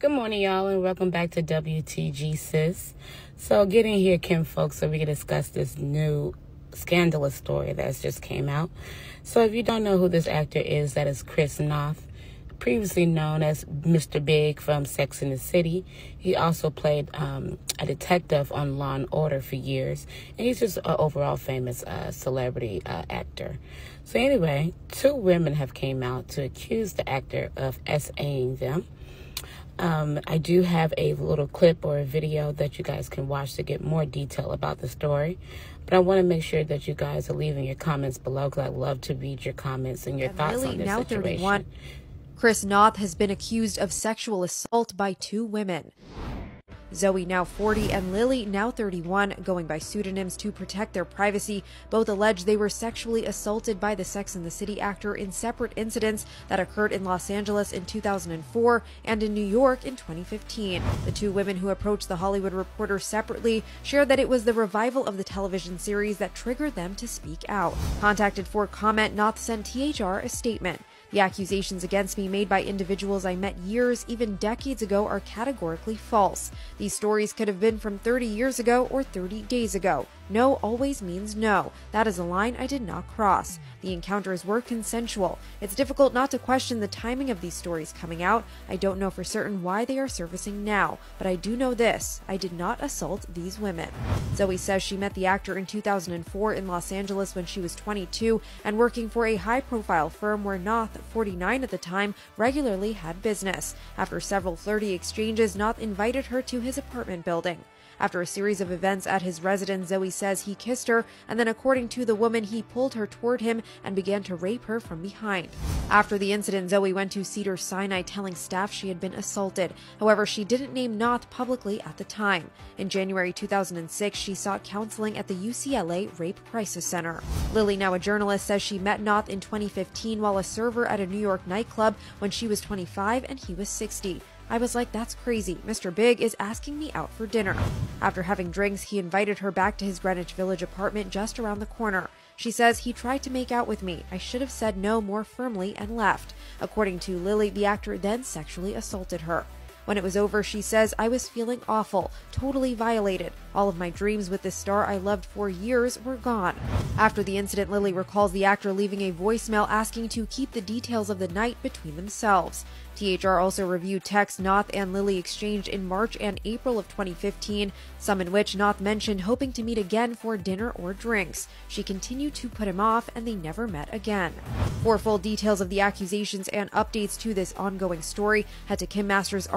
Good morning, y'all, and welcome back to WTG Sis. So, getting here, Kim, folks, so we can discuss this new scandalous story that's just came out. So, if you don't know who this actor is, that is Chris Noth, previously known as Mr. Big from Sex in the City. He also played um, a detective on Law and Order for years, and he's just an overall famous uh, celebrity uh, actor. So, anyway, two women have came out to accuse the actor of SAing them um, I do have a little clip or a video that you guys can watch to get more detail about the story. But I want to make sure that you guys are leaving your comments below because I love to read your comments and your thoughts really, on this now situation. 31, Chris Noth has been accused of sexual assault by two women. Zoe, now 40, and Lily, now 31, going by pseudonyms to protect their privacy. Both allege they were sexually assaulted by the Sex and the City actor in separate incidents that occurred in Los Angeles in 2004 and in New York in 2015. The two women who approached the Hollywood Reporter separately shared that it was the revival of the television series that triggered them to speak out. Contacted for comment, Noth sent THR a statement. The accusations against me made by individuals I met years, even decades ago, are categorically false. These stories could have been from 30 years ago or 30 days ago. No always means no. That is a line I did not cross. The encounters were consensual. It's difficult not to question the timing of these stories coming out. I don't know for certain why they are surfacing now, but I do know this I did not assault these women. Zoe says she met the actor in 2004 in Los Angeles when she was 22 and working for a high profile firm where Noth, 49 at the time, regularly had business. After several flirty exchanges, Noth invited her to his apartment building. After a series of events at his residence, Zoe says he kissed her, and then, according to the woman, he pulled her toward him and began to rape her from behind. After the incident, Zoe went to Cedar Sinai telling staff she had been assaulted. However, she didn't name Noth publicly at the time. In January 2006, she sought counseling at the UCLA Rape Crisis Center. Lily, now a journalist, says she met Noth in 2015 while a server at a New York nightclub when she was 25 and he was 60. I was like, that's crazy. Mr. Big is asking me out for dinner. After having drinks, he invited her back to his Greenwich Village apartment just around the corner. She says he tried to make out with me. I should have said no more firmly and left. According to Lily, the actor then sexually assaulted her. When it was over, she says, I was feeling awful, totally violated. All of my dreams with this star I loved for years were gone. After the incident, Lily recalls the actor leaving a voicemail asking to keep the details of the night between themselves. THR also reviewed texts Noth and Lily exchanged in March and April of 2015, some in which Noth mentioned hoping to meet again for dinner or drinks. She continued to put him off, and they never met again. For full details of the accusations and updates to this ongoing story, head to Kim Masters'